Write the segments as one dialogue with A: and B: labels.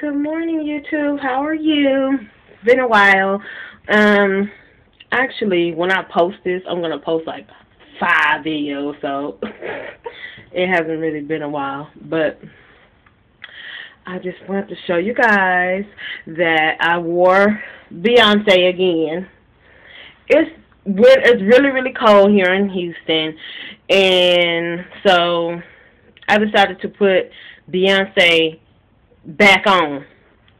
A: Good morning, YouTube. How are you? It's been a while. Um, actually, when I post this, I'm gonna post like five videos, so it hasn't really been a while. But I just wanted to show you guys that I wore Beyonce again. It's it's really really cold here in Houston, and so I decided to put Beyonce back on.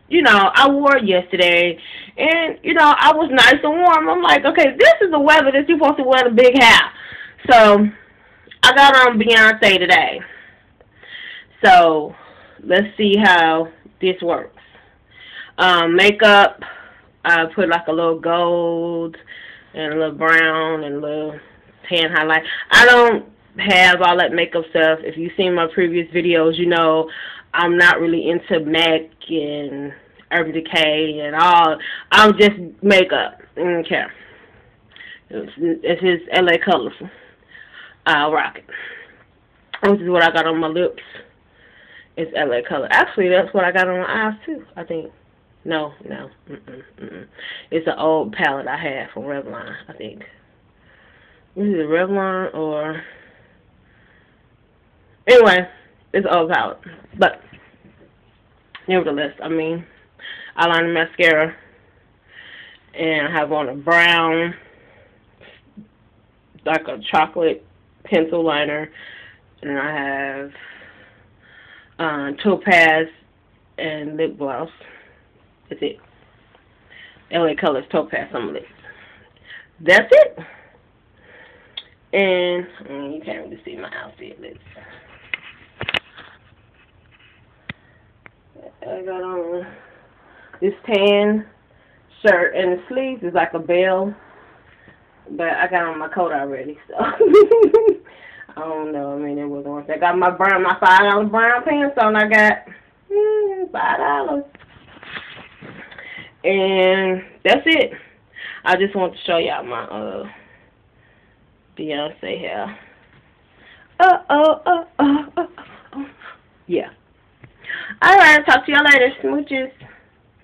A: You know, I wore it yesterday, and, you know, I was nice and warm. I'm like, okay, this is the weather that you're supposed to wear the big hat. So, I got on Beyonce today. So, let's see how this works. Um, makeup, I put like a little gold and a little brown and a little tan highlight. I don't have all that makeup stuff. If you've seen my previous videos, you know I'm not really into MAC and Urban Decay and all. I'm just makeup. Care. It's, it's his LA Colors. I'll rock it. This is what I got on my lips. It's LA Color. Actually, that's what I got on my eyes too. I think. No, no. Mm-mm, mm-mm. It's an old palette I had from Revlon. I think. Is it Revlon or? Anyway, it's all about. But nevertheless, I mean, eyeliner mascara, and I have on a brown, like a chocolate pencil liner, and I have uh, topaz and lip gloss. That's it. LA Colors Topaz on lips. That's it. And you can't really see my outfit. Let's I got on this tan shirt and the sleeves is like a bell. But I got on my coat already, so I don't know. I mean, it wasn't worth it. I got my brown, my five dollar brown pants on. I got mm, five dollars, and that's it. I just want to show y'all my uh Beyonce hair. Uh oh, uh oh, Alright, talk to y'all later. Smooches.